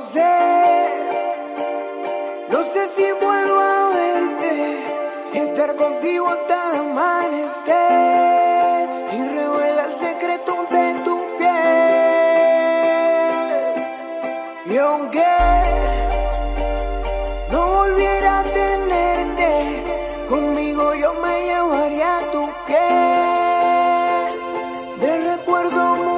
sé, no sé si vuelvo a verte estar contigo hasta el amanecer y revela el secreto de tu piel. Y aunque no volviera a tenerte, conmigo yo me llevaría tu piel de recuerdo,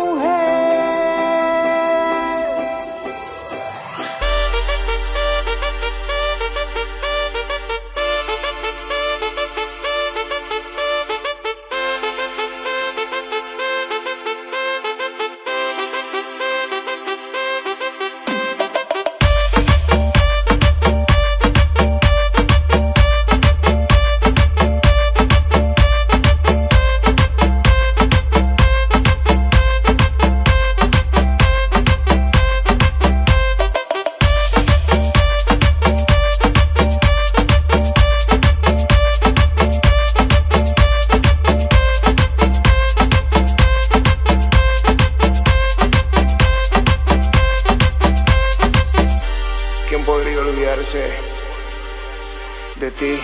de ti,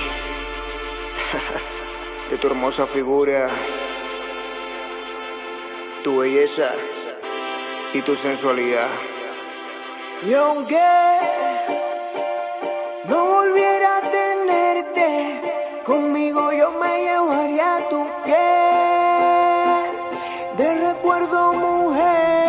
de tu hermosa figura, tu belleza y tu sensualidad. Y aunque no volviera a tenerte, conmigo yo me llevaría tu piel de recuerdo, mujer.